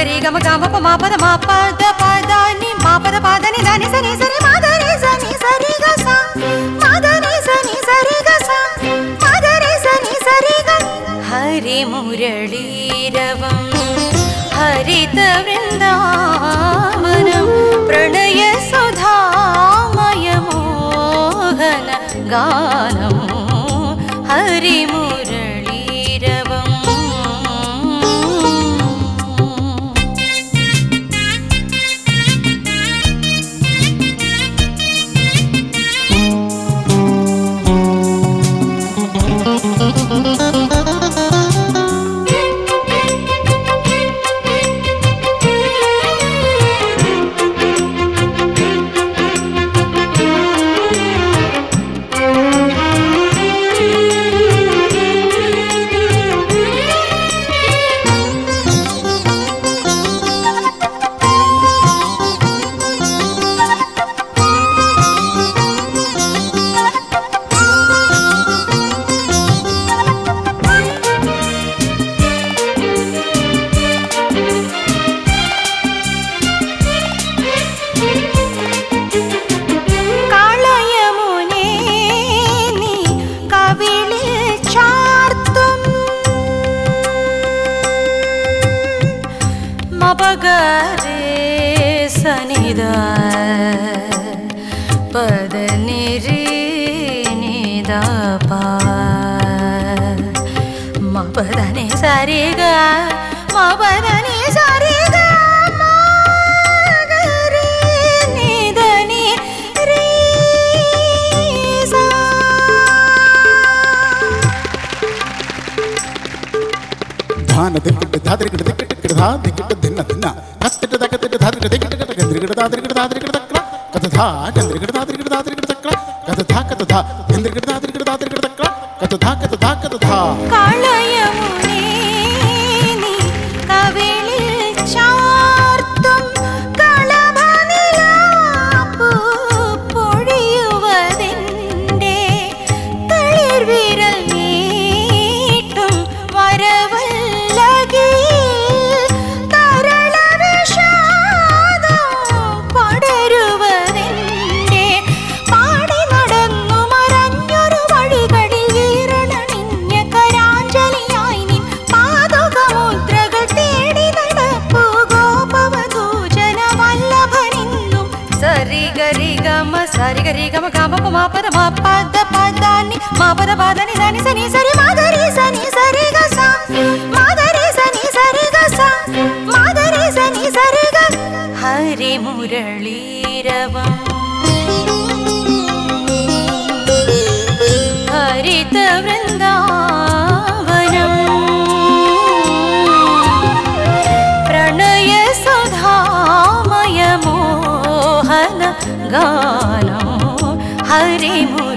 గరి గమ గమ ప మా పద మా పద పాదని మా పద పాదని దాని సని సని பத நிறி நிதா பா மபதனே சரிக மபதனே சரிக தானத்திற்கு தாத்திரிக்கிட்டு திக்கிட்டு தா திக்கிட்டு தின்ன தின்ன கத்திட்டு தக்க திட்டு தாத்திட்டு திக்கிட்டு கட்ட கத்திரிக்கிட்டு தா திரிக்கிட்டு தா திரிக்கிட்டு தக்கலா கத்ததா கந்திரிக்கிட்டு தா திரிக்கிட்டு தா திரிக்கிட்டு தக்கலா கத்ததா கத்ததா கந்திரிக்கிட்டு தா திரிக்கிட்டு தா திரிக்கிட்டு தக்கலா கத்ததா கத்ததா கத்ததா காளையமும் సారి గరి గమ గమ మా పర మా పద పదాని మా పద పదని దాని సని సరి మాధరి సని సరి గస మాధరి సని సరి గస మాధరి సని సరి గ. హరి మురళీరవం హరిత వృందావనం. ప్రణయ సుధామయ మోహన గా हरे बोल